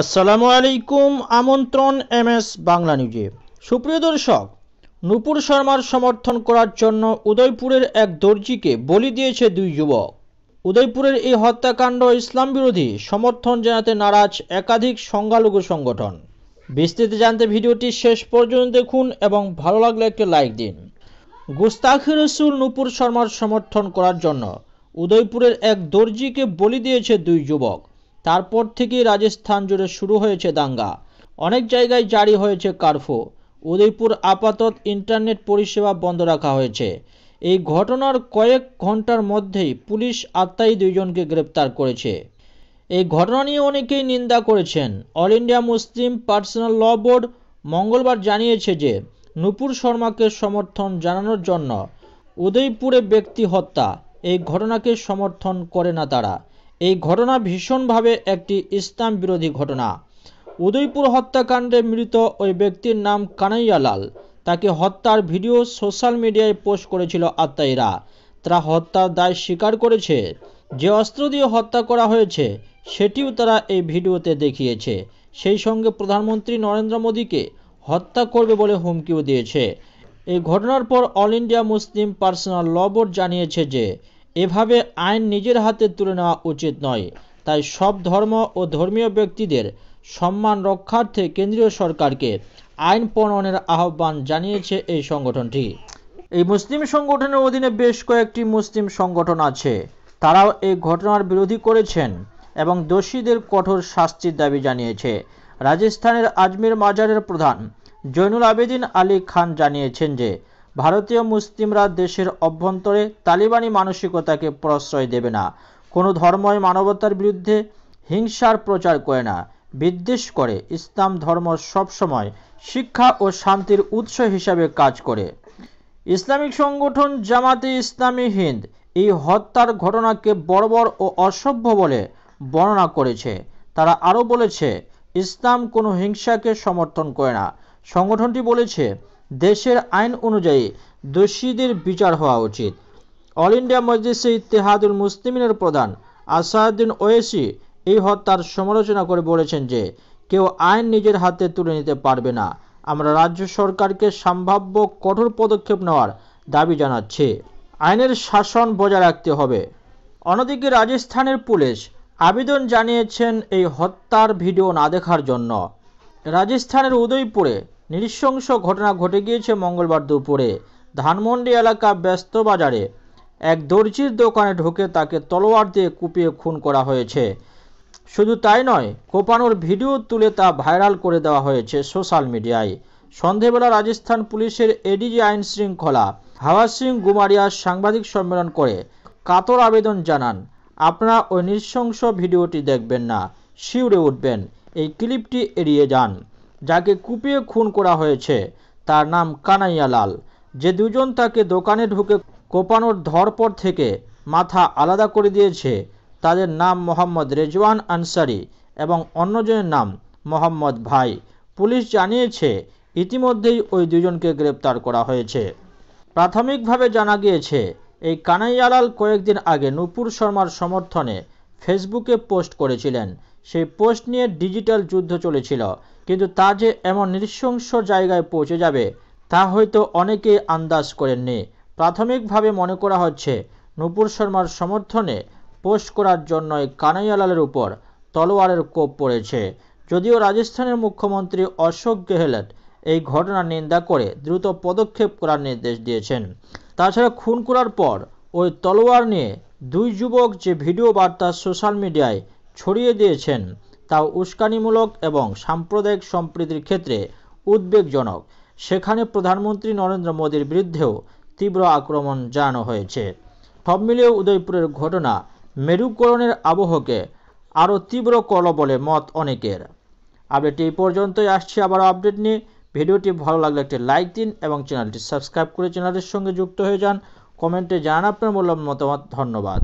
আসসালামু আলাইকুম, আমন্ত্রণ এম এস বাংলা নিউজে। সুপ্রিয় দর্শক, নূপুর শর্মার সমর্থন করার জন্য উদয়পুরের এক দর্জিকে বলি দিয়েছে দুই যুবক। উদয়পুরের এই হত্যাকাণ্ড ইসলাম বিরোধী সমর্থন জানাতে নারাজ একাধিক সংখ্যালঘু সংগঠন। বিস্তৃত জানতে ভিডিওটি শেষ পর্যন্ত দেখুন এবং ভালো লাগলে একটি লাইক দিন। গুস্তাখি রসুল নূপুর শর্মার সমর্থন করার জন্য উদয়পুরের এক দর্জিকে বলি দিয়েছে দুই যুবক। তারপর থেকেই রাজস্থান জুড়ে শুরু হয়েছে দাঙ্গা। অনেক জায়গায় জারি হয়েছে কারফু। উদয়পুর আপাতত ইন্টারনেট পরিষেবা বন্ধ রাখা হয়েছে। এই ঘটনার কয়েক ঘণ্টার মধ্যেই পুলিশ আত্মাই দুইজনকে গ্রেপ্তার করেছে। এই ঘটনা নিয়ে অনেকেই নিন্দা করেছেন। All India Muslim Personal Law Board মঙ্গলবার জানিয়েছে যে, নূপুর শর্মাকে সমর্থন জানানোর জন্য উদয়পুরে ব্যক্তি হত্যা। এই ঘটনাকে সমর্থন করে না তারা। এই ঘটনা ভীষণভাবে একটি ইসলাম বিরোধী ঘটনা। উদয়পুর হত্যাকাণ্ডে মৃত ওই ব্যক্তির নাম কানাইয়ালাল তাকে হত্যার ভিডিও সোশ্যাল মিডিয়ায় পোস্ট করেছিল আত্মাইরা। তারা হত্যার দায় স্বীকার করেছে। যে অস্ত্র দিয়ে হত্যা করা হয়েছে, সেটিও তারা এই ভিডিওতে দেখিয়েছে। সেই সঙ্গে প্রধানমন্ত্রী নরেন্দ্র মোদীকে হত্যা করবে বলে হুমকিও দিয়েছে। এই ঘটনার পর All India Muslim Personal Law Board জানিয়েছে যে এভাবে আইন নিজের হাতে তুলে নেওয়া উচিত নয়। তাই সব ধর্ম ও ধর্মীয় ব্যক্তিদের সম্মান রক্ষার্থে কেন্দ্রীয় সরকারকে আইন প্রণয়নের আহ্বান জানিয়েছে এই সংগঠনটি। এই মুসলিম সংগঠনের অধীনে বেশ কয়েকটি মুসলিম সংগঠন আছে। তারাও এই ঘটনার বিরোধী করেছেন এবং দোষীদের কঠোর শাস্তির দাবি জানিয়েছে। রাজস্থানের আজমির মাজারের প্রধান জৈনুল আবেদিন আলী খান জানিয়েছেন যে ভারতীয় মুসলিমরা দেশের অভ্যন্তরে তালিবানি মানসিকতাকে প্রশ্রয় দেবে না। কোনো ধর্মই মানবতার বিরুদ্ধে হিংসার প্রচার করে না। বিদ্বেষ করে। ইসলাম ধর্ম সবসময় শিক্ষা ও শান্তির উৎস হিসাবে কাজ করে। ইসলামিক সংগঠন জামাতে ইসলামী হিন্দ এই হত্যার ঘটনাকে বর্বর ও অসভ্য বলে বর্ণনা করেছে। তারা আরও বলেছে, ইসলাম কোনো হিংসাকে সমর্থন করে না। সংগঠনটি বলেছে দেশের আইন অনুযায়ী দোষীদের বিচার হওয়া উচিত। অল ইন্ডিয়া মজলিসে ইত্তেহাদুল মুসলিমিনের প্রধান আসাদুদ্দিন ওয়েসি এই হত্যার সমালোচনা করে বলেছেন যে, কেউ আইন নিজের হাতে তুলে নিতে পারবে না। আমরা রাজ্য সরকারকে সম্ভাব্য কঠোর পদক্ষেপ নেওয়ার দাবি জানাচ্ছি। আইনের শাসন বজায় রাখতে হবে। অন্যদিকে রাজস্থানের পুলিশ আবেদন জানিয়েছেন এই হত্যার ভিডিও না দেখার জন্য। রাজস্থানের উদয়পুরে নৃশংস ঘটনা ঘটে গিয়েছে মঙ্গলবার দুপুরে। ধানমন্ডি এলাকা ব্যস্ত বাজারে। এক দর্জির দোকানে ঢুকে তাকে তলোয়ার দিয়ে কুপিয়ে খুন করা হয়েছে। শুধু তাই নয়, কোপানোর ভিডিও তুলে তা ভাইরাল করে দেওয়া হয়েছে সোশ্যাল মিডিয়ায়। সন্ধেবেলা রাজস্থান পুলিশের এডিজি আইন শৃঙ্খলা হাওয়া সিং গুমারিয়া সাংবাদিক সম্মেলন করে কাতর আবেদন জানান, আপনারা ওই নৃশংস ভিডিওটি দেখবেন না, শিউরে উঠবেন। এই ক্লিপটি এড়িয়ে যান। যাকে কুপিয়ে খুন করা হয়েছে, তার নাম কানাইয়া লাল যে দুজন তাকে দোকানে ঢুকে কোপানোর ধরপর থেকে মাথা আলাদা করে দিয়েছে, তাদের নাম মোহাম্মদ রেজওয়ান আনসারি এবং অন্যজনের নাম মোহাম্মদ ভাই। পুলিশ জানিয়েছে, ইতিমধ্যেই ওই দুজনকে গ্রেপ্তার করা হয়েছে। প্রাথমিকভাবে জানা গিয়েছে, এই কানাইয়ালাল কয়েকদিন আগে নূপুর শর্মার সমর্থনে ফেসবুকে পোস্ট করেছিলেন। সেই পোস্ট নিয়ে ডিজিটাল যুদ্ধ চলেছিল। কিন্তু তা যে এমন নৃশংস জায়গায় পৌঁছে যাবে, তা হয়তো অনেকেই আন্দাজ করেননি। প্রাথমিকভাবে মনে করা হচ্ছে, নূপুর শর্মার সমর্থনে পোস্ট করার জন্যই কানাইয়ালালের উপর তলোয়ারের কোপ পড়েছে। যদিও রাজস্থানের মুখ্যমন্ত্রী অশোক গেহলট এই ঘটনার নিন্দা করে দ্রুত পদক্ষেপ করার নির্দেশ দিয়েছেন। তাছাড়া খুন করার পর ওই তলোয়ার নিয়ে দুই যুবক যে ভিডিও বার্তা সোশ্যাল মিডিয়ায় ছড়িয়ে দিয়েছেন তা উস্কানিমূলক এবং সাম্প্রদায়িক সম্প্রীতির ক্ষেত্রে উদ্বেগজনক। সেখানে প্রধানমন্ত্রী নরেন্দ্র মোদীর বিরুদ্ধেও তীব্র আক্রমণ জানানো হয়েছে। সব মিলিয়ে উদয়পুরের ঘটনা মেরুকরণের আবহকে আরও তীব্র করল বলে মত অনেকের। আপডেট এই পর্যন্তই। আসছে আবার আপডেট নিয়ে। ভিডিওটি ভালো লাগলে একটি লাইক দিন এবং চ্যানেলটি সাবস্ক্রাইব করে চ্যানেলের সঙ্গে যুক্ত হয়ে যান। কমেন্টে জানান আপনার মূল্য মতামত। ধন্যবাদ।